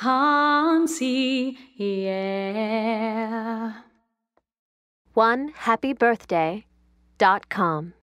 Hamsi, yeah. One happy birthday dot com.